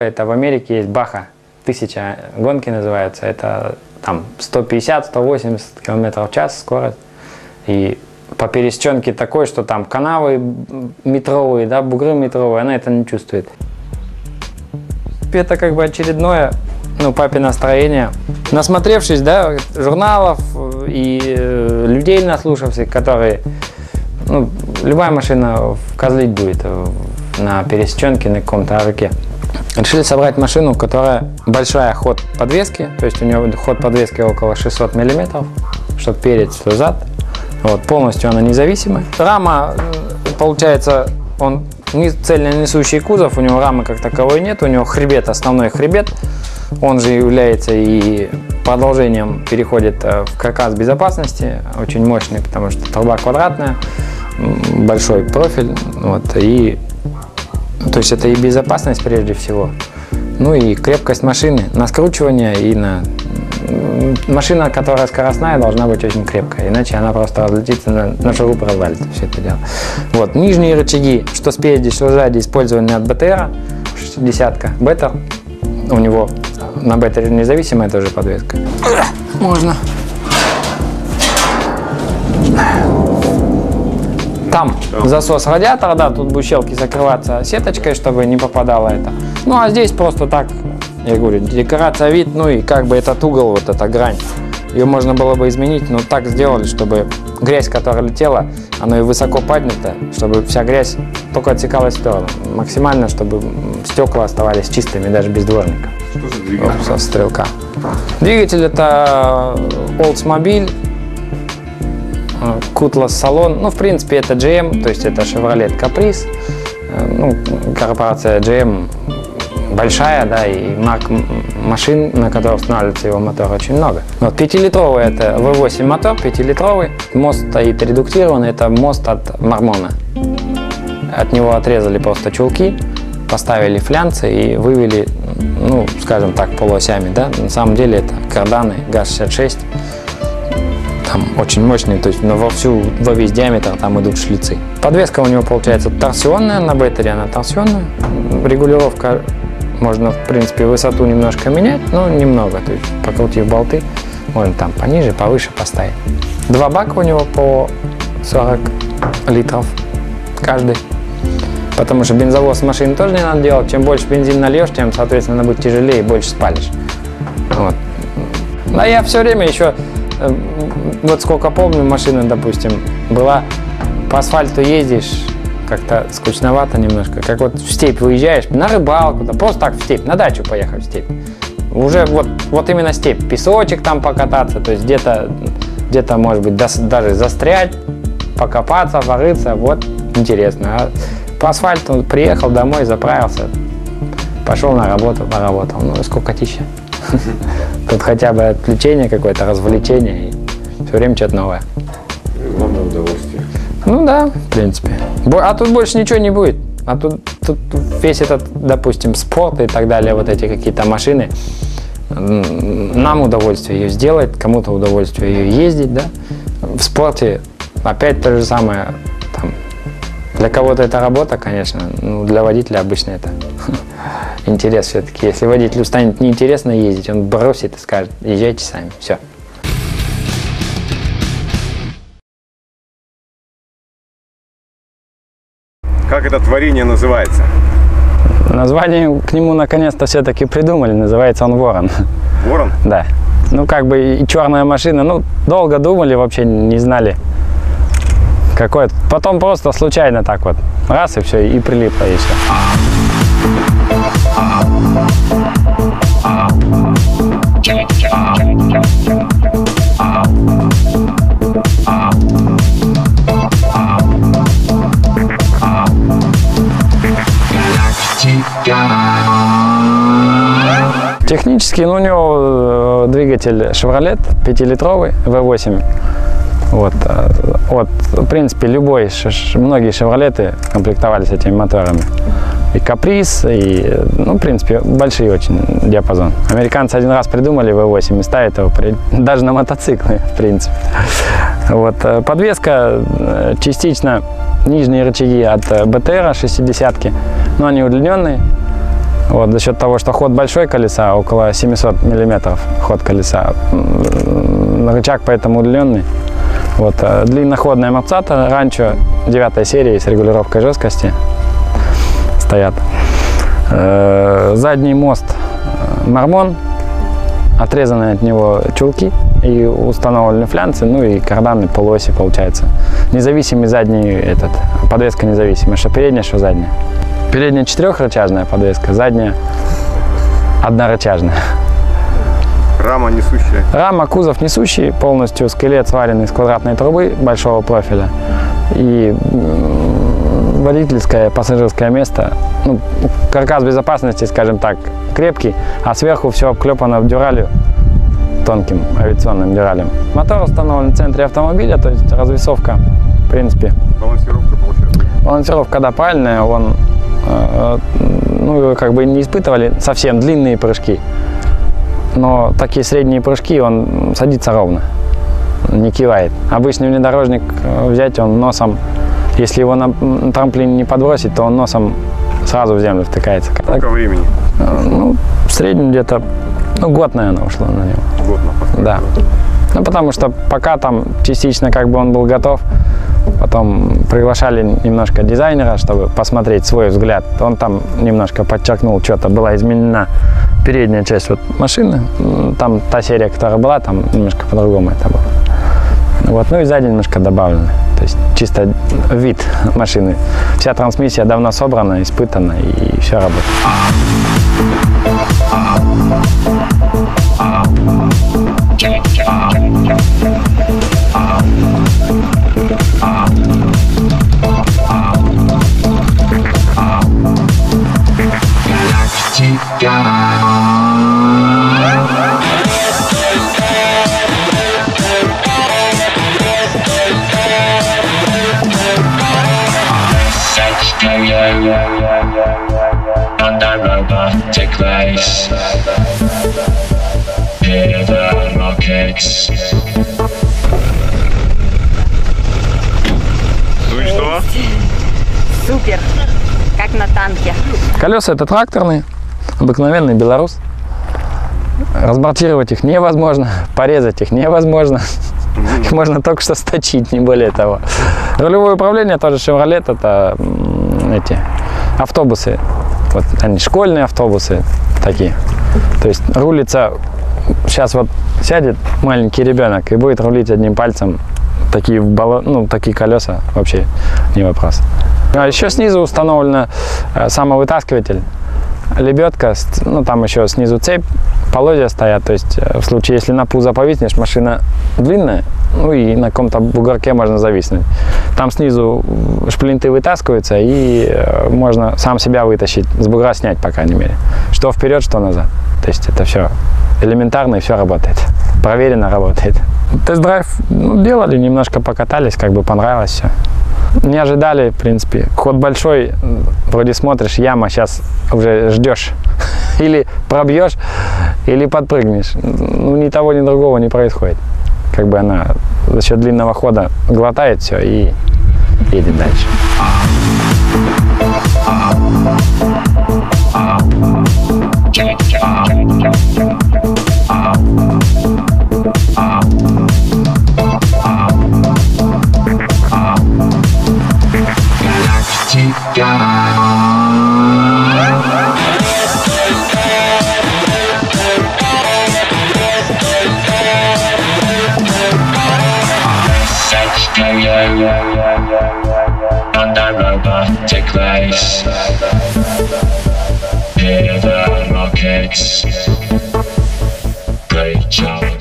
Это в Америке есть Баха, тысяча гонки называется. Это там 150-180 км в час скорость. И по пересеченке такой, что там канавы метровые, да, бугры метровые, она это не чувствует. Это как бы очередное, ну, папе настроение. Насмотревшись, да, журналов и э, людей наслушавшись, которые, ну, любая машина вкозлить будет на пересеченке, на каком-то арке. Решили собрать машину, которая большая ход подвески, то есть у нее ход подвески около 600 миллиметров, чтобы перед, что зад. Вот, полностью она независимая. Рама, получается, он не цельно несущий кузов, у него рамы как таковой нет, у него хребет, основной хребет, он же является и продолжением, переходит э, в каркас безопасности, очень мощный, потому что труба квадратная, большой профиль, вот, и то есть это и безопасность прежде всего, ну и крепкость машины на скручивание и на машина, которая скоростная, должна быть очень крепкая, иначе она просто разлетится на, на шуруп развалится все это дело. Вот, нижние рычаги, что спереди, что сзади, использованы от БТР, 60-ка, Беттер, у него на Беттере независимая тоже подвеска. Можно. Там засос радиатора, да, тут будут щелки закрываться сеточкой, чтобы не попадало это. Ну а здесь просто так я говорю, декорация вид, ну и как бы этот угол, вот эта грань, ее можно было бы изменить, но так сделали, чтобы грязь, которая летела, она и высоко поднята, чтобы вся грязь только отсекалась в сторону. Максимально, чтобы стекла оставались чистыми, даже без дворника. Что за двигатель? Со стрелка. Двигатель это Oldsmobile, Cutlass салон. Ну, в принципе, это GM, то есть это Chevrolet Caprice. Ну, корпорация GM большая, да, и марк машин, на которых устанавливается его мотор, очень много. Вот пятилитровый это V8 мотор, пятилитровый. Мост стоит редуктированный, это мост от Мармона. От него отрезали просто чулки, поставили флянцы и вывели, ну, скажем так, полуосями, да. На самом деле это карданы ГАЗ-66, там очень мощные, то есть но во всю, во весь диаметр там идут шлицы. Подвеска у него получается торсионная, на беттере она торсионная. Регулировка можно, в принципе, высоту немножко менять, но немного. То есть, покрутив болты, можно там пониже, повыше поставить. Два бака у него по 40 литров каждый. Потому что бензовоз машины тоже не надо делать. Чем больше бензин нальешь, тем, соответственно, она будет тяжелее и больше спалишь. Вот. А я все время еще, вот сколько помню, машина, допустим, была по асфальту ездишь, как-то скучновато немножко. Как вот в степь выезжаешь, на рыбалку, да просто так в степь, на дачу поехать в степь. Уже вот, вот именно степь, песочек там покататься, то есть где-то, где-то может быть даже застрять, покопаться, порыться, вот интересно. А по асфальту приехал домой, заправился, пошел на работу, поработал. Ну, сколько тища. Тут хотя бы отвлечение какое-то, развлечение, и все время что-то новое. Главное удовольствие. Ну да, в принципе. А тут больше ничего не будет. А тут, тут весь этот, допустим, спорт и так далее, вот эти какие-то машины, нам удовольствие ее сделать, кому-то удовольствие ее ездить, да. В спорте опять то же самое. Там, для кого-то это работа, конечно, ну, для водителя обычно это интерес все-таки. Если водителю станет неинтересно ездить, он бросит и скажет, езжайте сами, все. Как это творение называется? Название к нему наконец-то все-таки придумали. Называется он Ворон. Ворон? Да. Ну, как бы и черная машина. Ну, долго думали, вообще не знали. Какой Потом просто случайно так вот. Раз и все, и прилипло, и все. Технически, ну, у него э, двигатель Chevrolet 5-литровый V8. Вот, э, вот, в принципе, любой, многие Chevrolet комплектовались этими моторами. И Каприз, и, ну, в принципе, большие очень диапазон. Американцы один раз придумали V8 и ставят его при, даже на мотоциклы, в принципе. Вот, э, подвеска частично нижние рычаги от БТР 60 но они удлиненные, Вот, за счет того, что ход большой колеса, около 700 миллиметров ход колеса, рычаг поэтому удлиненный. Вот, э, длинноходная мапцата, ранчо 9 серии с регулировкой жесткости стоят. Э, Задний мост э, Мормон, отрезаны от него чулки и установлены флянцы, ну и карданы полуоси получается. Независимый задний этот, подвеска независимая, что передняя, что задняя. Передняя четырехрычажная подвеска, задняя однорычажная. Рама несущая. Рама, кузов несущий, полностью скелет сваренный из квадратной трубы большого профиля. И водительское, пассажирское место, ну, каркас безопасности, скажем так, крепкий, а сверху все обклепано дюралью, тонким авиационным дюралем. Мотор установлен в центре автомобиля, то есть развесовка, в принципе, Балансировка получается. Балансировка, да, правильная, он, э, ну, как бы не испытывали совсем длинные прыжки, но такие средние прыжки, он садится ровно, не кивает. Обычный внедорожник э, взять, он носом, если его на трамплин не подбросить, то он носом сразу в землю втыкается. Так, Сколько времени? э, ну, в среднем где-то, ну, год, наверное, ушло на него. Год на постройку. Да. Ну, потому что пока там частично как бы он был готов, потом приглашали немножко дизайнера, чтобы посмотреть свой взгляд. Он там немножко подчеркнул, что-то была изменена передняя часть вот машины. Там та серия, которая была, там немножко по-другому это было. Вот, ну и сзади немножко добавлено. То есть чисто вид машины. Вся трансмиссия давно собрана, испытана и все работает. Ну и что? Супер, как на танке. Колеса это тракторные, обыкновенный белорус. Разбортировать их невозможно, порезать их невозможно. Их можно только что сточить, не более того. Рулевое управление тоже Chevrolet, это эти автобусы. Вот они школьные автобусы такие. То есть рулится, сейчас вот сядет маленький ребенок и будет рулить одним пальцем. Такие, ну, такие колеса вообще не вопрос. А еще снизу установлена э, самовытаскиватель лебедка, ну там еще снизу цепь, полозья стоят, то есть э, в случае, если на пузо повиснешь, машина длинная, ну и на каком-то бугорке можно зависнуть. Там снизу шплинты вытаскиваются и э, можно сам себя вытащить, с бугра снять, по крайней мере. Что вперед, что назад. То есть это все элементарно и все работает. Проверено работает. Тест-драйв ну, делали, немножко покатались, как бы понравилось все. Не ожидали, в принципе. Ход большой, вроде смотришь, яма, сейчас уже ждешь. Или пробьешь, или подпрыгнешь. Ну, ни того, ни другого не происходит. Как бы она за счет длинного хода глотает все и едет дальше. Set stereo and robotic race. Hear the rockets, great job.